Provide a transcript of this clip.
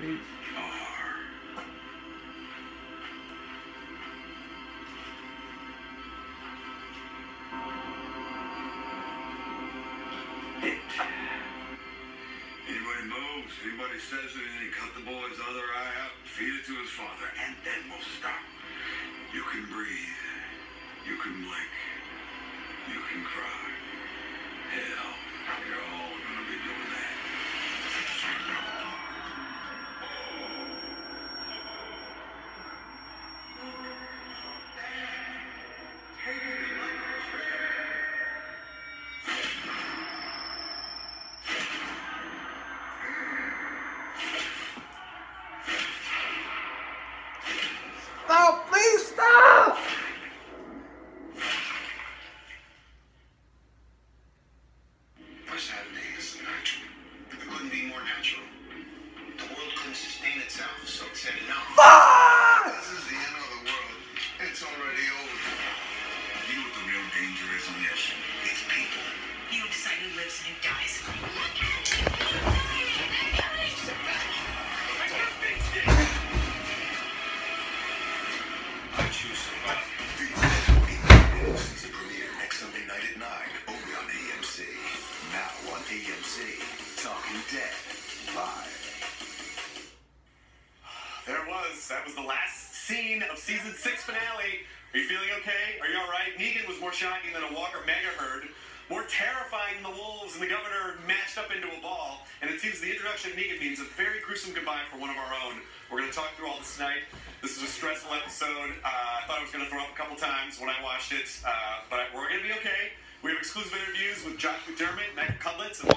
It. Anybody moves, anybody says anything, cut the boy's other eye out, feed it to his father, and then we'll stop. You can breathe. You can blink. You can cry. Stop, please stop. What's happening is natural. It couldn't be more natural. The world couldn't sustain itself, so it said enough. Fuck! This is the end of the world. It's already over. You know what the real danger is on the ocean? There was. That was the last scene of season six finale. Are you feeling okay? Are you all right? Negan was more shocking than a Walker mega herd, more terrifying than the wolves and the governor mashed up into a. The introduction of Negan means a very gruesome goodbye for one of our own. We're going to talk through all this tonight. This is a stressful episode. Uh, I thought I was going to throw up a couple times when I watched it, uh, but we're going to be okay. We have exclusive interviews with Josh McDermitt, Matt Cudlitz, and